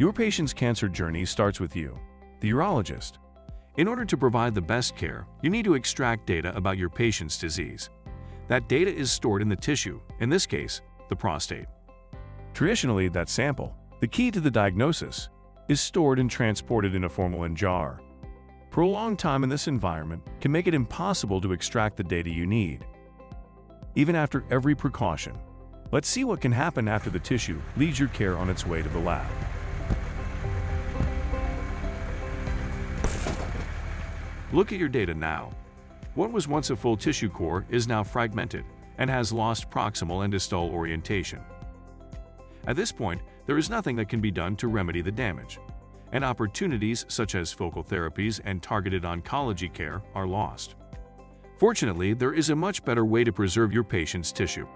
Your patient's cancer journey starts with you, the urologist. In order to provide the best care, you need to extract data about your patient's disease. That data is stored in the tissue, in this case, the prostate. Traditionally, that sample, the key to the diagnosis, is stored and transported in a formalin jar. Prolonged time in this environment can make it impossible to extract the data you need. Even after every precaution, let's see what can happen after the tissue leaves your care on its way to the lab. Look at your data now. What was once a full tissue core is now fragmented and has lost proximal and distal orientation. At this point, there is nothing that can be done to remedy the damage, and opportunities such as focal therapies and targeted oncology care are lost. Fortunately, there is a much better way to preserve your patient's tissue.